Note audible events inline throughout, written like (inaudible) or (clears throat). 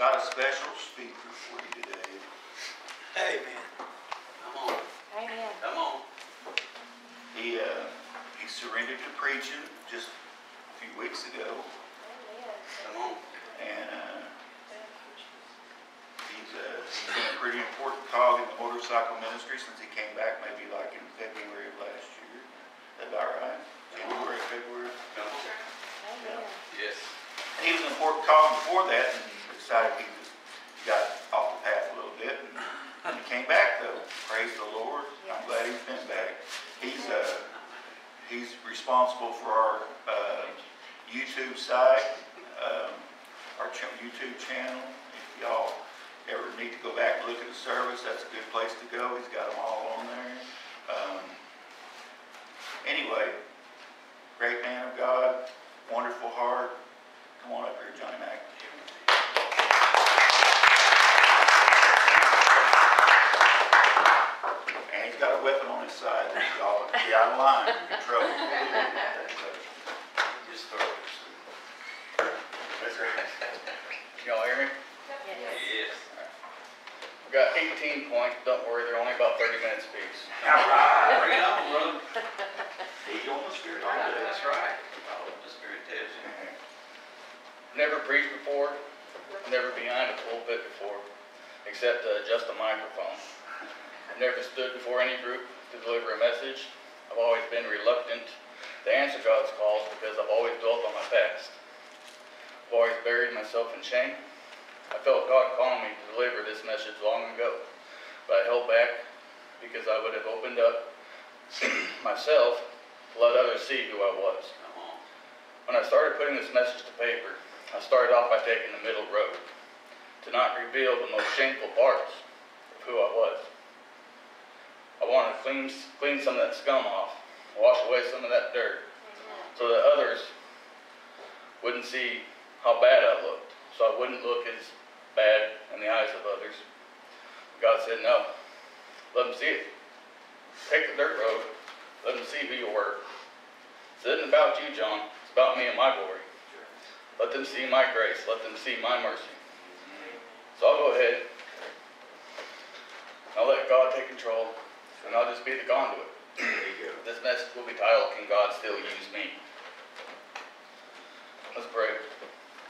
got a special speaker for you today. Amen. Come on, Amen. come on. He, uh, he surrendered to preaching just a few weeks ago, Come on. and, uh, he's, uh, he's been a pretty important cog in the motorcycle ministry since he came back, maybe like in February of last year. Is that about right? January, February? Come on. Amen. Yes. And he was an important cog before that, and decided he got off the path a little bit, and, and he came back though. Praise the Lord. I'm glad he's been back. He's, uh, he's responsible for our, uh, YouTube site, um, our ch- YouTube channel. If y'all ever need to go back and look at the service, that's a good place to go. He's got them all on there. Um, anyway, great man of God, wonderful heart. Come on up here, Johnny Mac. And he's got a weapon on his side. Y'all be out of line, you're in trouble. (laughs) Just throw it. That's right. Y'all hear me? Yes. Yes. We got 18 points, don't worry, they're only about 30 minutes apiece. All right. Bring it on, brother. He's on the spirit all day. That's right. Oh, the Spirit tells you. Never preached before, never behind a pulpit before, except uh, to adjust a microphone. I've never stood before any group to deliver a message. I've always been reluctant to answer God's calls because I've always dwelt on my past. I've always buried myself in shame. I felt God calling me to deliver this message long ago, but I held back because I would have opened up (clears throat) myself to let others see who I was. When I started putting this message to paper, I started off by taking the middle road to not reveal the most shameful parts of who I was. I wanted to clean, clean some of that scum off, wash away some of that dirt, so that others wouldn't see how bad I looked, so I wouldn't look as bad in the eyes of others. God said, no, let them see it. Take the dirt road, let them see who you were. This isn't about you, John. It's about me and my glory. Let them see my grace. Let them see my mercy. So I'll go ahead. I'll let God take control, and I'll just be the conduit. There you go. This message will be titled, Can God Still Use Me? Let's pray.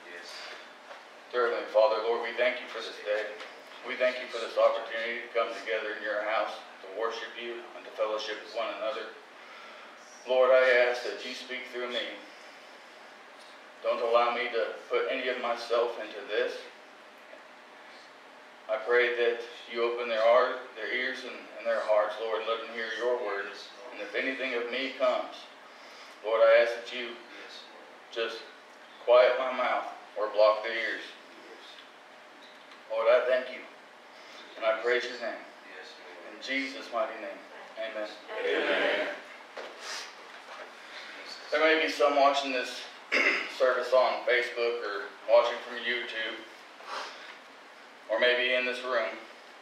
Yes. Dear Heavenly Father, Lord, we thank you for this day. We thank you for this opportunity to come together in your house to worship you and to fellowship with one another. Lord, I ask that you speak through me. Don't allow me to put any of myself into this. I pray that you open their heart, their ears and, and their hearts, Lord, and let them hear your words. And if anything of me comes, Lord, I ask that you just quiet my mouth or block their ears. Lord, I thank you and I praise your name. In Jesus' mighty name, amen. Amen. There may be some watching this (clears throat) service on Facebook or watching from YouTube, or maybe in this room,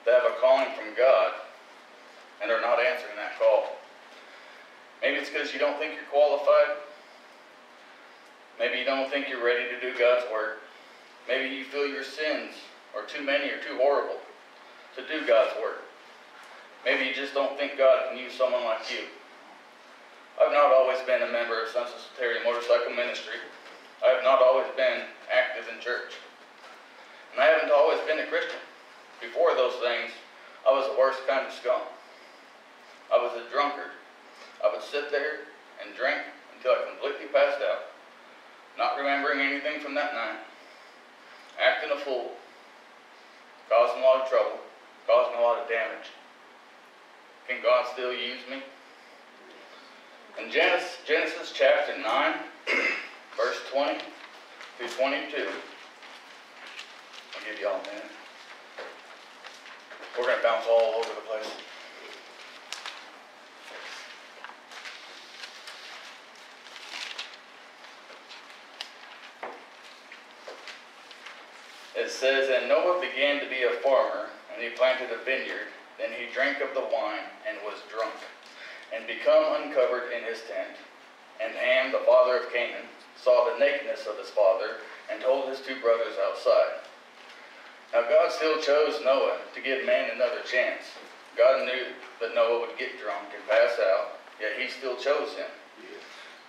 that have a calling from God and are not answering that call. Maybe it's because you don't think you're qualified. Maybe you don't think you're ready to do God's work. Maybe you feel your sins are too many or too horrible to do God's work. Maybe you just don't think God can use someone like you. I've not always been a member of Sunset Terry Motorcycle Ministry. I have not always been active in church. And I haven't always been a Christian. Before those things, I was the worst kind of scum. I was a drunkard. I would sit there and drink until I completely passed out, not remembering anything from that night, acting a fool, causing a lot of trouble, causing a lot of damage. Can God still use me? In Genesis, Genesis chapter 9, (clears throat) verse 20 through 22, I'll give y'all a minute. We're going to bounce all over the place. It says, And Noah began to be a farmer, and he planted a vineyard. Then he drank of the wine and was drunk, and become uncovered in his tent. And Ham, the father of Canaan, saw the nakedness of his father, and told his two brothers outside. Now, God still chose Noah to give man another chance. God knew that Noah would get drunk and pass out, yet he still chose him.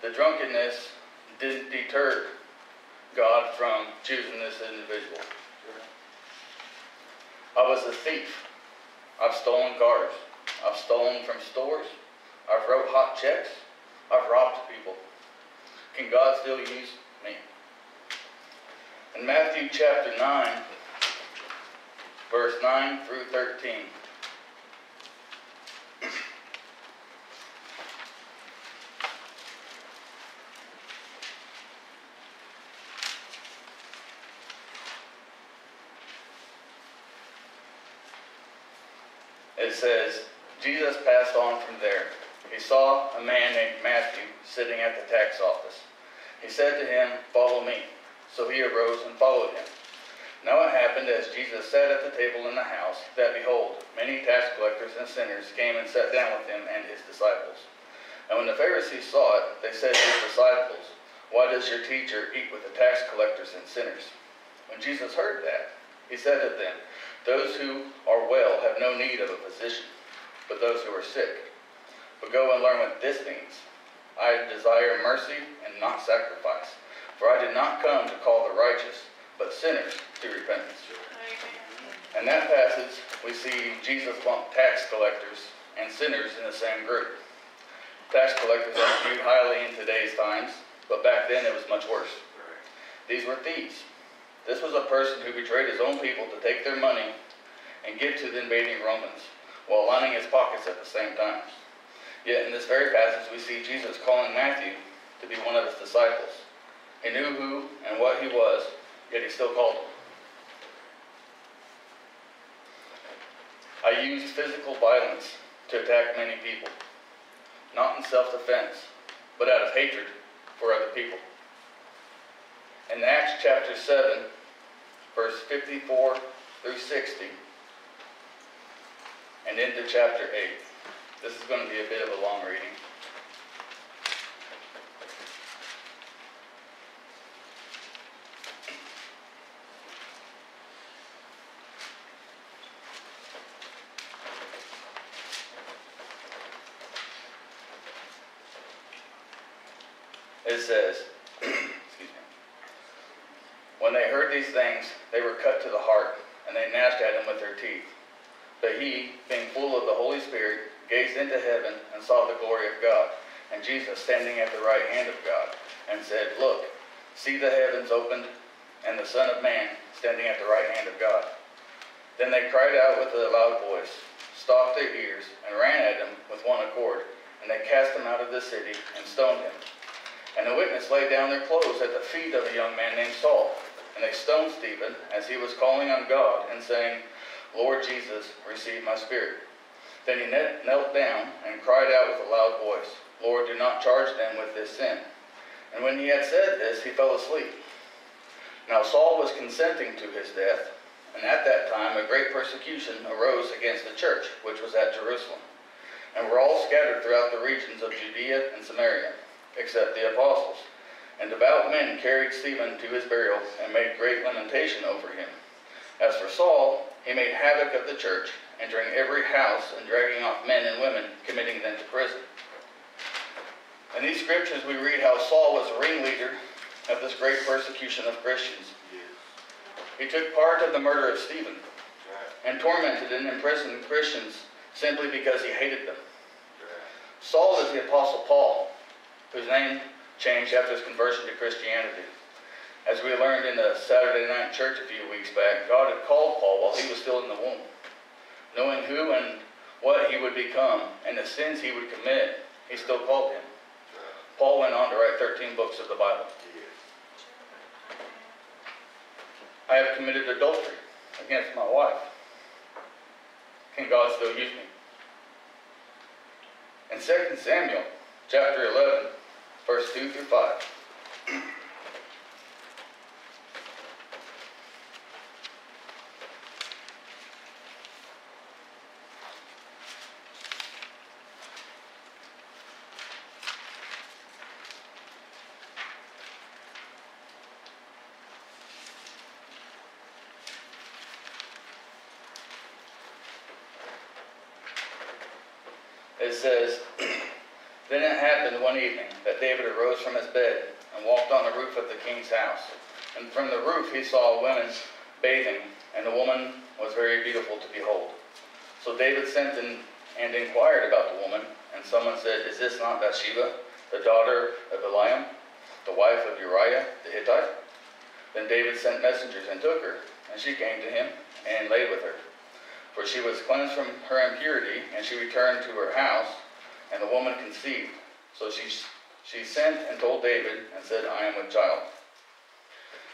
The drunkenness didn't deter God from choosing this individual. I was a thief. I've stolen cars. I've stolen from stores. I've wrote hot checks. I've robbed people. Can God still use me? In Matthew chapter 9, verse 9 through 13. It says, Jesus passed on from there. He saw a man named Matthew sitting at the tax office. He said to him, Follow me. So he arose and followed him. Now it happened as Jesus sat at the table in the house, that behold, many tax collectors and sinners came and sat down with him and his disciples. And when the Pharisees saw it, they said to his disciples, Why does your teacher eat with the tax collectors and sinners? When Jesus heard that, he said to them, Those who are well have no need of a physician, but those who are sick. But go and learn what this means. I desire mercy and not sacrifice, for I did not come to call the righteous, but sinners to repentance. In that passage, we see Jesus lump tax collectors and sinners in the same group. Tax collectors are viewed highly in today's times, but back then it was much worse. These were thieves. This was a person who betrayed his own people to take their money and give to the invading Romans, while lining his pockets at the same time. Yet in this very passage, we see Jesus calling Matthew to be one of his disciples. He knew who and what he was, yet he still called him. I used physical violence to attack many people, not in self-defense, but out of hatred for other people. In Acts chapter 7, verse 54 through 60, and into chapter 8. This is going to be a bit of a long reading. It says, excuse me. When they heard these things, they were cut to the heart, and they gnashed at him with their teeth. But he, being full of the Holy Spirit, gazed into heaven and saw the glory of God, and Jesus standing at the right hand of God, and said, Look, see the heavens opened, and the Son of Man standing at the right hand of God. Then they cried out with a loud voice, stopped their ears, and ran at him with one accord, and they cast him out of the city and stoned him. And the witness laid down their clothes at the feet of a young man named Saul. And they stoned Stephen as he was calling on God and saying, Lord Jesus, receive my spirit. Then he knelt down and cried out with a loud voice, Lord, do not charge them with this sin. And when he had said this, he fell asleep. Now Saul was consenting to his death, and at that time a great persecution arose against the church, which was at Jerusalem. And were all scattered throughout the regions of Judea and Samaria, except the apostles. And devout men carried Stephen to his burial and made great lamentation over him. As for Saul, he made havoc of the church, entering every house and dragging off men and women, committing them to prison. In these scriptures, we read how Saul was a ringleader of this great persecution of Christians. He took part of the murder of Stephen and tormented and imprisoned Christians simply because he hated them. Saul is the Apostle Paul, whose name changed after his conversion to Christianity. As we learned in the Saturday night church a few weeks back, God had called Paul while he was still in the womb. Knowing who and what he would become and the sins he would commit, he still called him. Paul went on to write 13 books of the Bible. I have committed adultery against my wife. Can God still use me? In 2 Samuel chapter 11, verse 2 through 5. Happened one evening that David arose from his bed and walked on the roof of the king's house. And from the roof he saw women bathing, and the woman was very beautiful to behold. So David sent and, and inquired about the woman, and someone said, Is this not Bathsheba, the daughter of Eliam, the wife of Uriah the Hittite? Then David sent messengers and took her, and she came to him and laid with her. For she was cleansed from her impurity, and she returned to her house, and the woman conceived. So she, she sent and told David, and said, I am with child.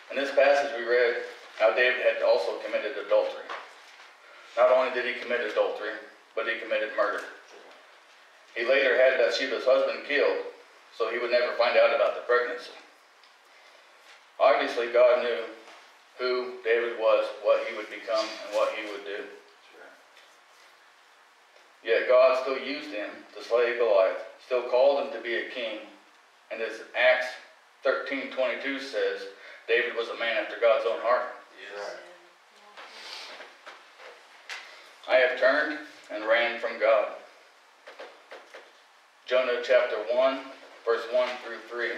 In this passage we read how David had also committed adultery. Not only did he commit adultery, but he committed murder. He later had Bathsheba's husband killed, so he would never find out about the pregnancy. Obviously, God knew who David was, what he would become, and what he would do. Yet God still used him to slay Goliath, still called him to be a king, and as Acts 13:22 says, David was a man after God's own heart. Yes. I have turned and ran from God. Jonah chapter 1, verse 1 through 3.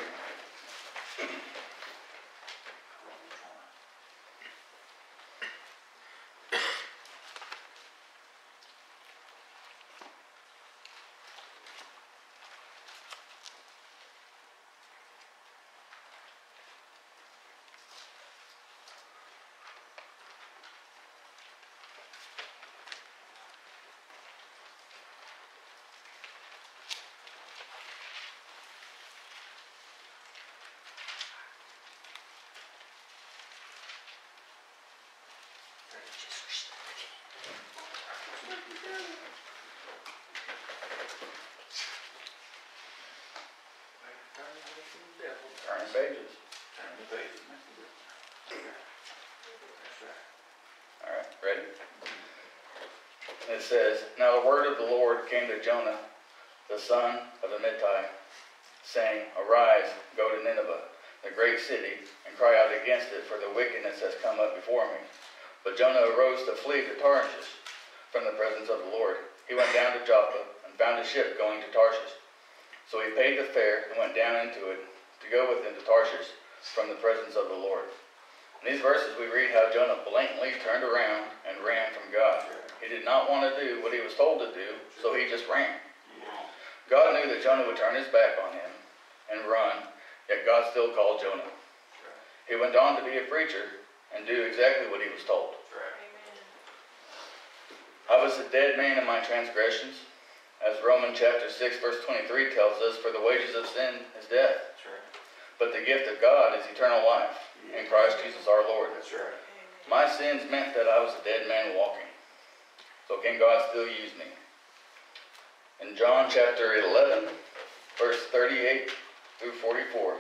Pages. Turn the page. All right, ready? It says, Now the word of the Lord came to Jonah, the son of Amittai, saying, Arise, go to Nineveh, the great city, and cry out against it, for the wickedness has come up before me. But Jonah arose to flee to Tarshish from the presence of the Lord. He went down to Joppa and found a ship going to Tarshish. So he paid the fare and went down into it to go with him to Tarshish from the presence of the Lord. In these verses, we read how Jonah blatantly turned around and ran from God. He did not want to do what he was told to do, so he just ran. God knew that Jonah would turn his back on him and run, yet God still called Jonah. He went on to be a preacher and do exactly what he was told. I was a dead man in my transgressions, as Romans chapter 6, verse 23 tells us, for the wages of sin is death. But the gift of God is eternal life in Christ Jesus our Lord. That's right. My sins meant that I was a dead man walking. So can God still use me? In John chapter 11, verse 38 through 44.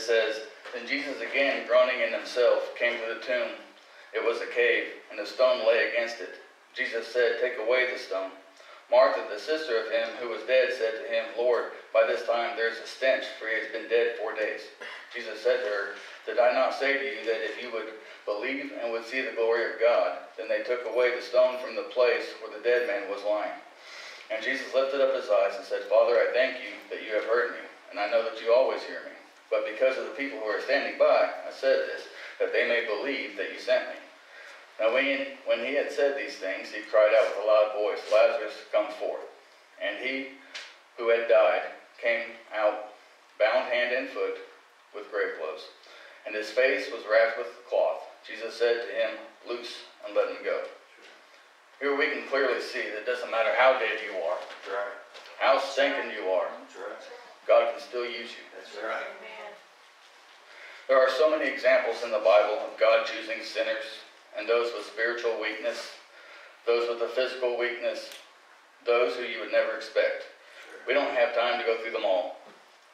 It says, Then Jesus again, groaning in himself, came to the tomb. It was a cave, and a stone lay against it. Jesus said, Take away the stone. Martha, the sister of him who was dead, said to him, Lord, by this time there is a stench, for he has been dead four days. Jesus said to her, Did I not say to you that if you would believe and would see the glory of God? Then they took away the stone from the place where the dead man was lying. And Jesus lifted up his eyes and said, Father, I thank you that you have heard me, and I know that you always hear me. But because of the people who are standing by, I said this, that they may believe that you sent me. Now when, when he had said these things, he cried out with a loud voice, Lazarus, come forth. And he who had died came out, bound hand and foot, with grave clothes. And his face was wrapped with cloth. Jesus said to him, Loose and let him go. Here we can clearly see that it doesn't matter how dead you are, right. how stinking you are, right. God can still use you. That's right. There are so many examples in the Bible of God choosing sinners and those with spiritual weakness, those with a physical weakness, those who you would never expect. We don't have time to go through them all.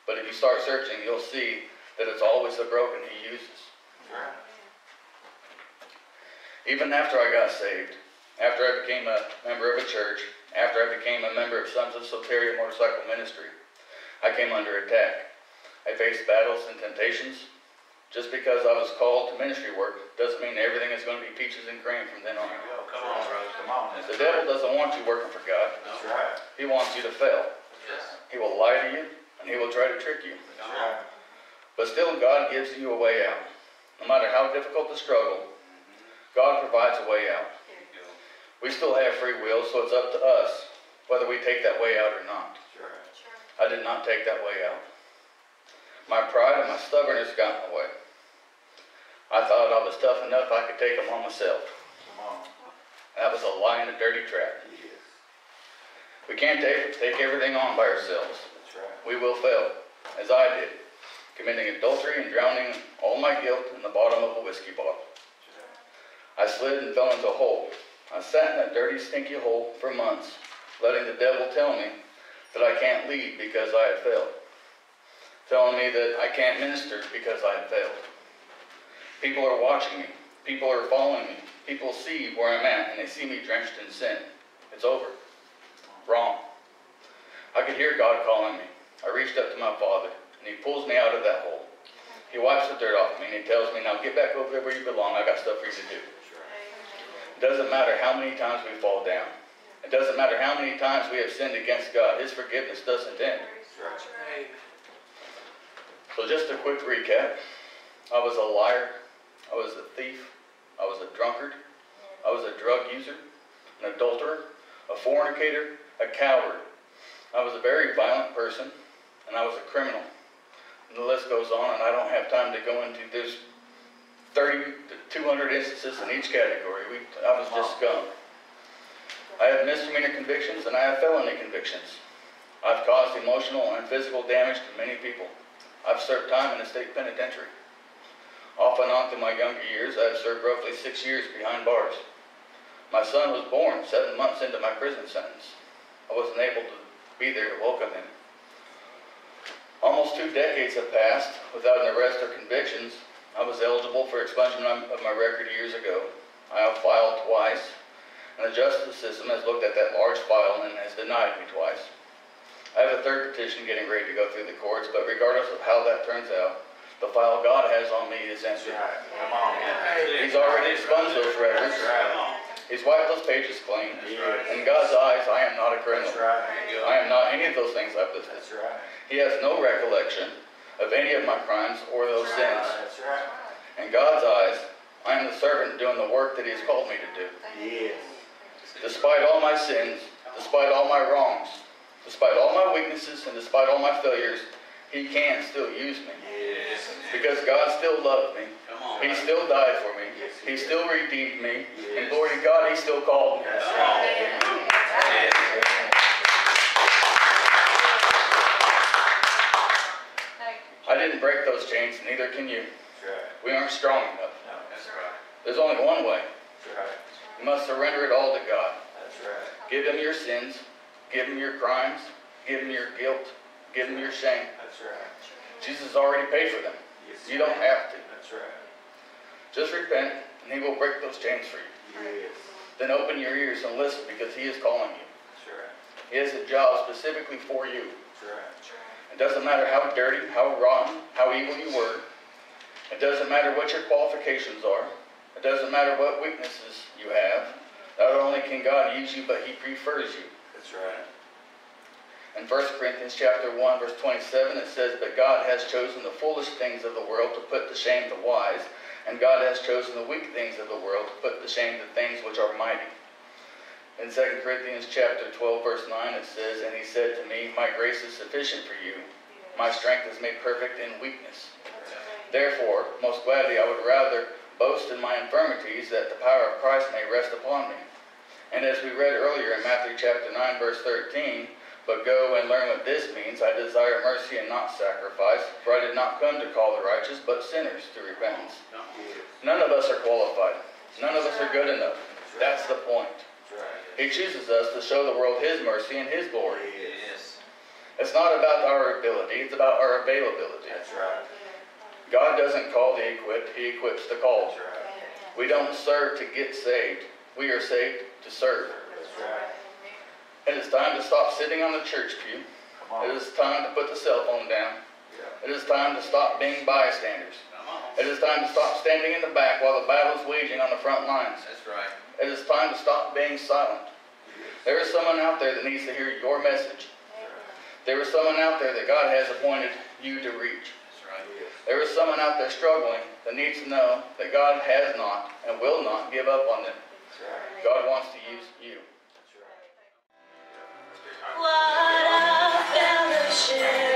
But if you start searching, you'll see that it's always the broken he uses. Right. Even after I got saved, after I became a member of a church, after I became a member of Sons of Soteria Motorcycle Ministry, I came under attack. I faced battles and temptations. Just because I was called to ministry work doesn't mean everything is going to be peaches and cream from then on. Come on, brother. Come on. The devil doesn't want you working for God. That's right. He wants you to fail. Yes. He will lie to you and he will try to trick you. That's right. But still, God gives you a way out. No matter how difficult the struggle, God provides a way out. We still have free will, so it's up to us whether we take that way out or not. Right. I did not take that way out. My pride and my stubbornness got in the way. I thought I was tough enough I could take them on myself. On. That was a lie and a dirty trap. We can't take, take everything on by ourselves. We will fail, as I did, committing adultery and drowning all my guilt in the bottom of a whiskey bottle. I slid and fell into a hole. I sat in that dirty, stinky hole for months, letting the devil tell me that I can't lead because I had failed. Telling me that I can't minister because I had failed. People are watching me. People are following me. People see where I'm at and they see me drenched in sin. It's over. Wrong. I could hear God calling me. I reached up to my father and he pulls me out of that hole. He wipes the dirt off me and he tells me, now get back over there where you belong. I got stuff for you to do. It doesn't matter how many times we fall down. It doesn't matter how many times we have sinned against God. His forgiveness doesn't end. That's right. Amen. So just a quick recap. I was a liar. I was a thief. I was a drunkard. I was a drug user, an adulterer, a fornicator, a coward. I was a very violent person, and I was a criminal. And the list goes on, and I don't have time to go into this 30 to 200 instances in each category. We, I was just scum. I have misdemeanor convictions, and I have felony convictions. I've caused emotional and physical damage to many people. I've served time in a state penitentiary. Off and on through my younger years, I have served roughly six years behind bars. My son was born seven months into my prison sentence. I wasn't able to be there to welcome him. Almost two decades have passed without an arrest or convictions. I was eligible for expungement of my record years ago. I have filed twice, and the justice system has looked at that large file and has denied me twice. I have a third petition getting ready to go through the courts, but regardless of how that turns out, the file God has on me is That's empty. right. Come on. He's already expunged those records. That's right. Come on. He's wiped those pages clean. Yes. In God's eyes, I am not a criminal. That's right. I am not any of those things I've listed. That's right. He has no recollection of any of my crimes or those sins. That's right. In God's eyes, I am the servant doing the work that He has called me to do. Yes. Despite all my sins, despite all my wrongs, despite all my weaknesses, and despite all my failures, He can still use me. Yes. Because God still loved me. On. He still died for me. He still redeemed me. And glory to God, He still called me. That's Come right. on. Yes. I didn't break those chains, neither can you. Right. We aren't strong enough. No, That's right. There's only one way. Right. You must surrender it all to God. Give Him your sins. Give Him your crimes. Give Him your guilt. Give Him your shame. That's right. Jesus already paid for them. Yes. You don't have to. That's right. Just repent, and He will break those chains for you. Yes. Then open your ears and listen because He is calling you. That's right. He has a job specifically for you. That's right. It doesn't matter how dirty, how rotten, how evil you were. It doesn't matter what your qualifications are. It doesn't matter what weaknesses you have. Not only can God use you, but He prefers you. That's right. In 1 Corinthians chapter 1, verse 27, it says, But God has chosen the foolish things of the world to put to shame the wise, and God has chosen the weak things of the world to put to shame the things which are mighty. In 2 Corinthians chapter 12, verse 9, it says, And he said to me, My grace is sufficient for you. My strength is made perfect in weakness. Therefore, most gladly I would rather boast in my infirmities, that the power of Christ may rest upon me. And as we read earlier in Matthew chapter 9, verse 13, but go and learn what this means. I desire mercy and not sacrifice, for I did not come to call the righteous, but sinners to repentance. Come on. Yes. None of us are qualified. None of us are good enough. That's the point. He chooses us to show the world His mercy and His glory. It's not about our ability, it's about our availability. That's right. God doesn't call the equipped, He equips the called. Right. We don't serve to get saved, we are saved to serve. That's right. It is time to stop sitting on the church pew. It is time to put the cell phone down. Yeah. It is time to stop being bystanders. It is time to stop standing in the back while the battle is waging on the front lines. That's right. It is time to stop being silent. There is someone out there that needs to hear your message. There is someone out there that God has appointed you to reach. There is someone out there struggling that needs to know that God has not and will not give up on them. God wants to use you. What a fellowship,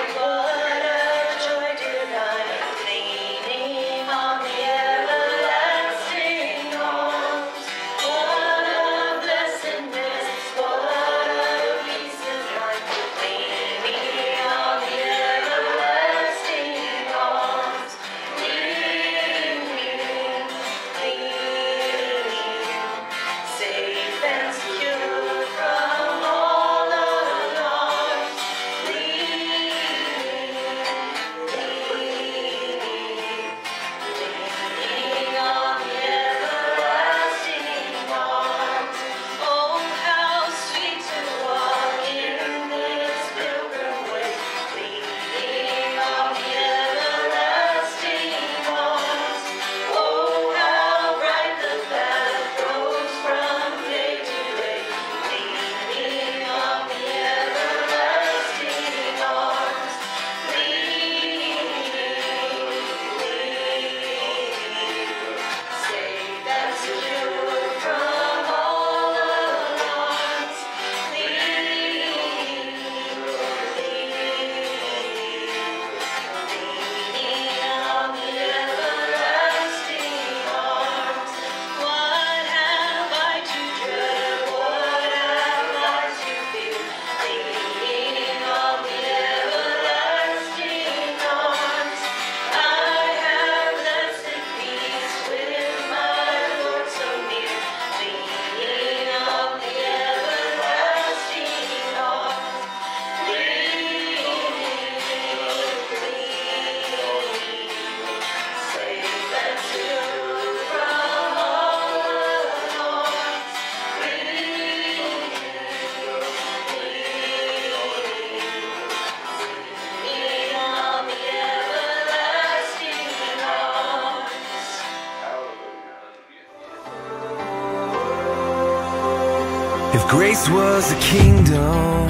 grace was a kingdom,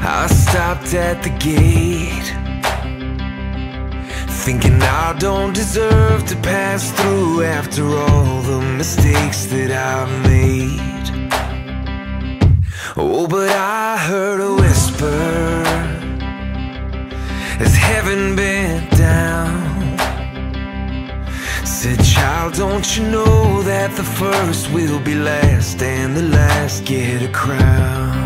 I stopped at the gate. Thinking I don't deserve to pass through after all the mistakes that I've made. Oh, but I heard a whisper as heaven bent down. Said, child, don't you know that the first will be last and the last get a crown?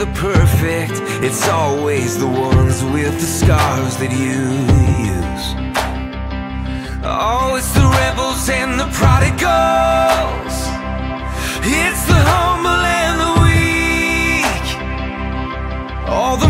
the perfect. It's always the ones with the scars that you use. Oh, it's the rebels and the prodigals. It's the humble and the weak. All the